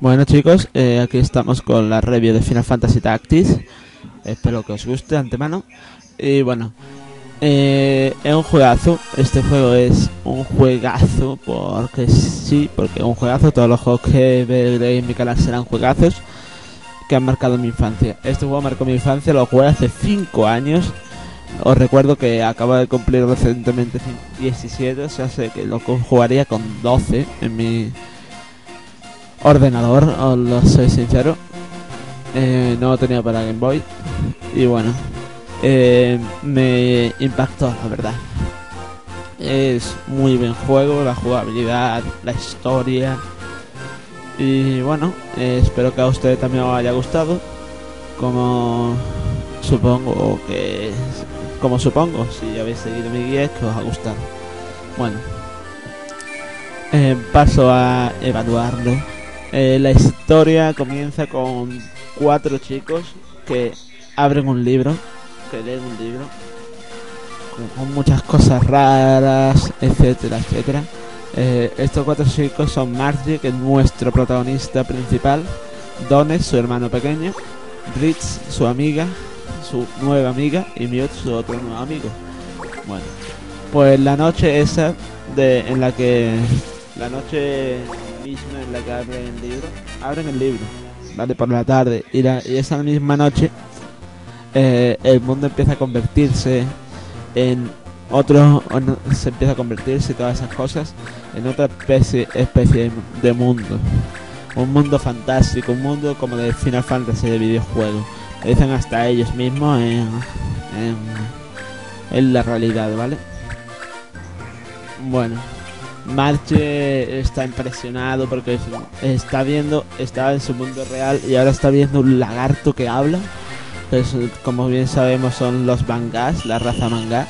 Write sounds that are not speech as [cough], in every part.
Bueno chicos, eh, aquí estamos con la review de Final Fantasy Tactics. Espero que os guste antemano. Y bueno, eh, es un juegazo. Este juego es un juegazo porque sí, porque es un juegazo. Todos los juegos que veréis en mi canal serán juegazos que han marcado mi infancia. Este juego marcó mi infancia, lo jugué hace 5 años. Os recuerdo que acabo de cumplir recientemente 17, o sea, sé que lo jugaría con 12 en mi ordenador, os soy sincero. Eh, no lo tenía para Game Boy. Y bueno, eh, me impactó, la verdad. Es muy buen juego, la jugabilidad, la historia. Y bueno, eh, espero que a usted también os haya gustado. Como supongo que. Como supongo, si habéis seguido mi guía, es que os ha gustado. Bueno, paso a evaluarlo. Eh, la historia comienza con cuatro chicos que abren un libro, que leen un libro, con, muchas cosas raras, etcétera, etcétera. Eh, estos cuatro chicos son Margie, que es nuestro protagonista principal, Dones, su hermano pequeño, Ritz, su amiga, su nueva amiga, y Mute, su otro nuevo amigo. Bueno, pues la noche esa de, en la que la noche misma en la que abren el libro, abren el libro, ¿vale? Por la tarde. Y, esa misma noche eh, el mundo empieza a convertirse en otro, se empieza a convertirse todas esas cosas en otra especie, especie de mundo. Un mundo fantástico, un mundo como de Final Fantasy de videojuego. Dicen hasta ellos mismos en, en la realidad, ¿vale? Bueno. Marche está impresionado porque está viendo, estaba en su mundo real y ahora está viendo un lagarto que habla. Como bien sabemos son los mangas, la raza manga.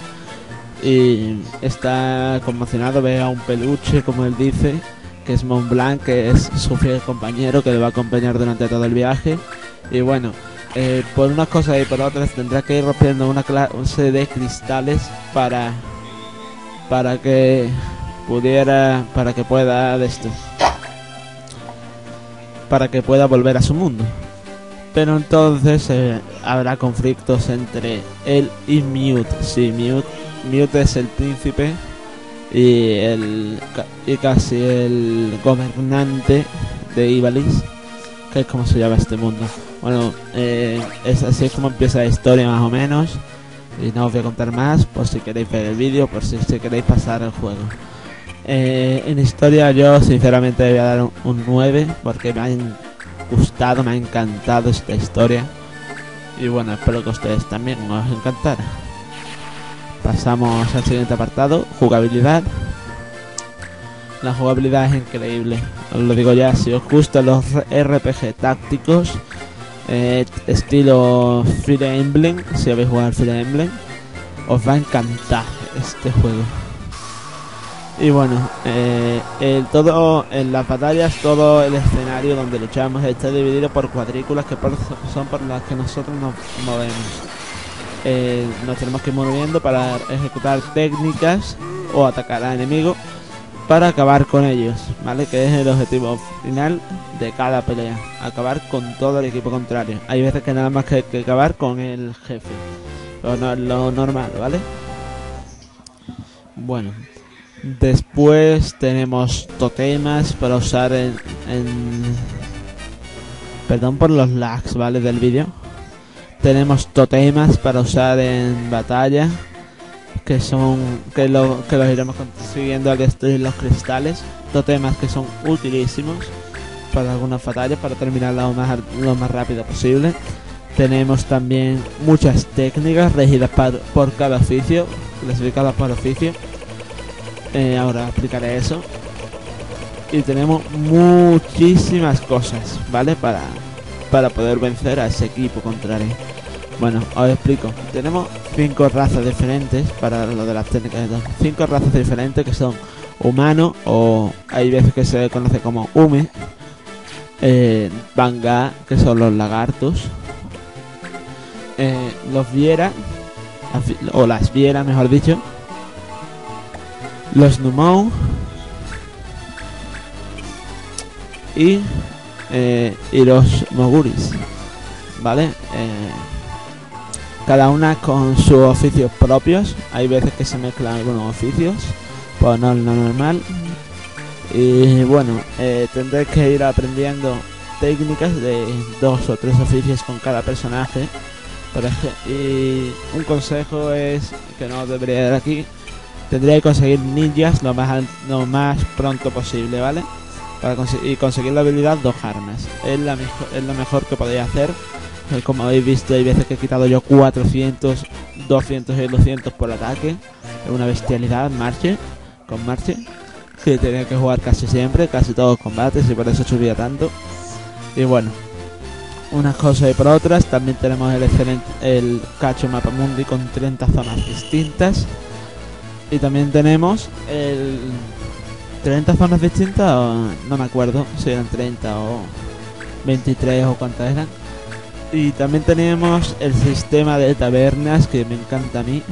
Y está conmocionado, ve a un peluche, como él dice, que es Mont Blanc, que es su fiel compañero que le va a acompañar durante todo el viaje. Y bueno, eh, por unas cosas y por otras tendrá que ir rompiendo una clase de cristales para, para que pudiera para que pueda esto para que pueda volver a su mundo. Pero entonces eh, habrá conflictos entre él y Mute. Sí Mute Mute es el príncipe y el y casi el gobernante de Ivalice que es como se llama este mundo. Bueno eh, es así como empieza la historia más o menos. Y no os voy a contar más por si queréis ver el vídeo por si queréis pasar el juego eh, en historia yo sinceramente voy a dar un, 9 porque me ha gustado, me ha encantado esta historia. Y bueno, espero que a ustedes también os encantara. Pasamos al siguiente apartado, jugabilidad. La jugabilidad es increíble, os lo digo ya, si os gustan los RPG tácticos, eh, estilo Fire Emblem, si habéis jugado Fire Emblem, os va a encantar este juego. Y bueno, eh, todo en las batallas, todo el escenario donde luchamos está dividido por cuadrículas que son por las que nosotros nos movemos. Eh, nos tenemos que ir moviendo para ejecutar técnicas o atacar a enemigos para acabar con ellos, ¿vale? Que es el objetivo final de cada pelea, acabar con todo el equipo contrario. Hay veces que nada más que, acabar con el jefe, lo normal, ¿vale? Bueno, Después tenemos totemas para usar en, Perdón por los lags, ¿vale? Del vídeo. Tenemos totemas para usar en batalla. Que son... Que, lo, que los iremos consiguiendo al destruir los cristales. Totemas que son utilísimos para algunas batallas. Para terminar lo más, lo más rápido posible. Tenemos también muchas técnicas regidas por cada oficio. Clasificadas por oficio eh, ahora explicaré eso. Y tenemos muchísimas cosas, ¿vale? Para, para poder vencer a ese equipo contrario. Bueno, os explico. Tenemos cinco razas diferentes para lo de las técnicas de Cinco razas diferentes que son humano o hay veces que se conoce como hume. Eh, Banga, que son los lagartos. Eh, los viera, o las viera, mejor dicho los Numau y eh, y los Moguris, ¿vale? Eh, cada una con sus oficios propios. Hay veces que se mezclan algunos oficios, pues no lo normal. Y bueno, eh, tendré que ir aprendiendo técnicas de dos o tres oficios con cada personaje. Por ejemplo, y un consejo es que no debería dar aquí. Tendría que conseguir ninjas lo más, lo más pronto posible, ¿vale? Para y conseguir la habilidad dos armas. Es, la es lo mejor que podría hacer como habéis visto, hay veces que he quitado yo 400, 200 y 200 por ataque. Es una bestialidad, marche, con marche. Que tenía que jugar casi siempre, casi todos los combates y por eso subía tanto. Y bueno, unas cosas y por otras. También tenemos el excelente, el Cacho Mapa Mundi con 30 zonas distintas. Y también tenemos el 30 zonas distintas, no me acuerdo si eran 30 o 23 o cuántas eran y también tenemos el sistema de tabernas que me encanta a mí.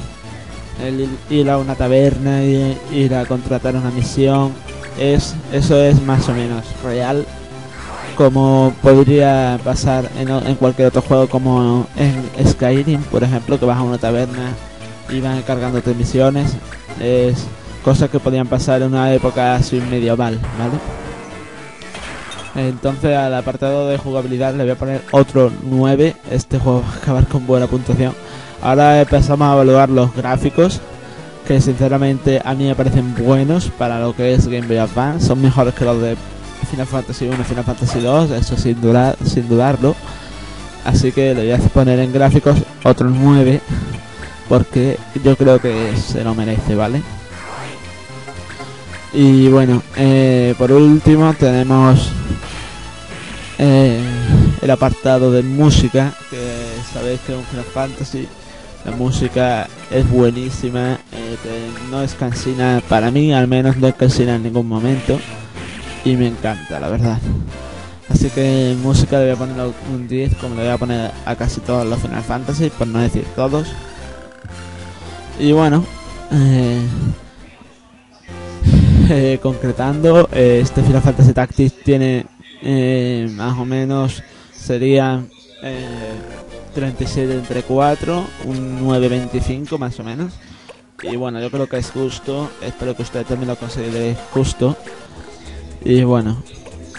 El ir a una taberna y ir a contratar una misión. Es, eso es más o menos real. Como podría pasar en, en cualquier otro juego como en Skyrim, por ejemplo, que vas a una taberna cargando tus misiones. Es cosas que podían pasar en una época así medieval, ¿vale? Entonces al apartado de jugabilidad le voy a poner otro 9. Este juego va a acabar con buena puntuación. Ahora empezamos a evaluar los gráficos. Que sinceramente a mí me parecen buenos para lo que es Game Boy Advance. Son mejores que los de Final Fantasy 1 y Final Fantasy 2. Eso sin, dudar, sin dudarlo. Así que le voy a poner en gráficos otro 9. Porque yo creo que se lo merece, ¿vale? Y bueno, eh, por último tenemos eh, el apartado de música, que sabéis que es un Final Fantasy. La música es buenísima, eh, no es cansina, para mí al menos no es cansina en ningún momento. Y me encanta, la verdad. Así que música le voy a poner un 10, como le voy a poner a casi todos los Final Fantasy, por no decir todos. Y bueno, eh, [laughs] eh concretando, este Final Fantasy Tactics tiene eh, más o menos serían eh, 37 entre 4, un 9.25 más o menos. Y bueno, yo creo que es justo, espero que ustedes también lo consideren justo. Y bueno,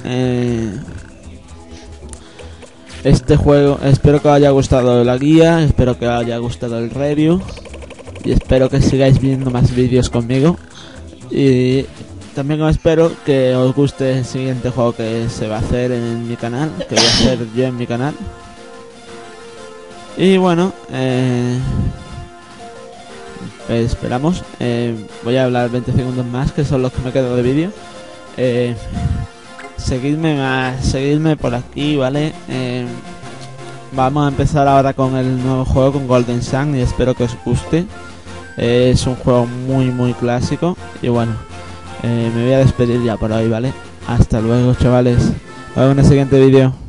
eh, este juego, espero que os haya gustado la guía, espero que os haya gustado el review. Y espero que sigáis viendo más vídeos conmigo. Y también espero que os guste el siguiente juego que se va a hacer en mi canal, que voy a hacer yo en mi canal. Y bueno, eh, esperamos. Eh, voy a hablar 20 segundos más, que son los que me quedo de vídeo. Eh, seguidme más, seguidme por aquí, ¿vale? Eh, vamos a empezar ahora con el nuevo juego, con Golden Sun, y espero que os guste. Es un juego muy, muy clásico. Y bueno, eh, me voy a despedir ya por hoy, ¿vale? Hasta luego, chavales. Nos vemos en el siguiente vídeo.